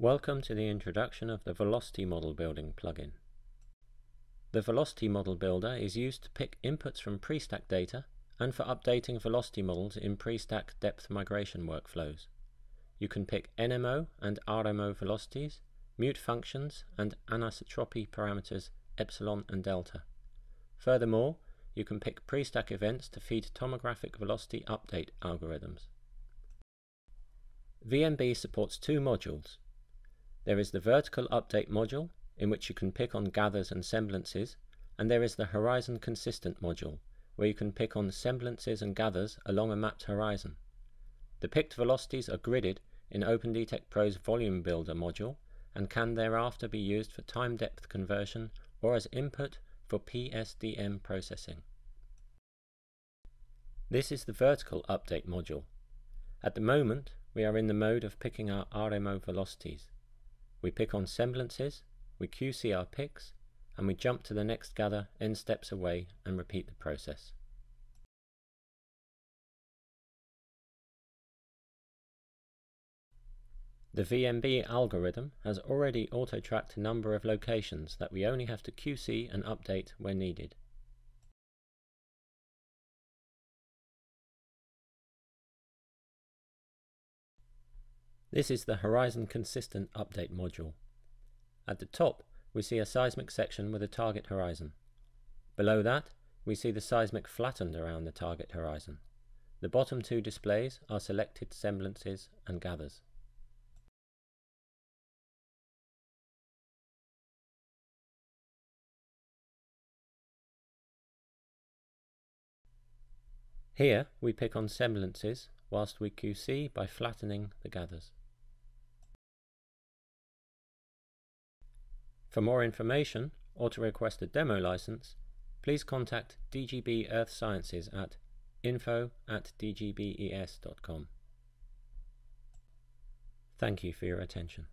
Welcome to the introduction of the Velocity Model Building plugin. The Velocity Model Builder is used to pick inputs from pre-stack data and for updating velocity models in pre-stack depth migration workflows. You can pick NMO and RMO velocities, mute functions and anisotropy parameters epsilon and delta. Furthermore, you can pick pre-stack events to feed tomographic velocity update algorithms. VMB supports two modules, there is the vertical update module, in which you can pick on gathers and semblances, and there is the horizon consistent module, where you can pick on semblances and gathers along a mapped horizon. The picked velocities are gridded in OpendTect Pro's Volume Builder module and can thereafter be used for time depth conversion or as input for PSDM processing. This is the vertical update module. At the moment, we are in the mode of picking our RMO velocities. We pick on semblances, we QC our picks, and we jump to the next gather n steps away and repeat the process. The VMB algorithm has already auto-tracked a number of locations that we only have to QC and update when needed. This is the Horizon Consistent Update module. At the top, we see a seismic section with a target horizon. Below that, we see the seismic flattened around the target horizon. The bottom two displays are selected semblances and gathers. Here we pick on semblances whilst we QC by flattening the gathers. For more information or to request a demo license, please contact DGB Earth Sciences at info at dgbes.com. Thank you for your attention.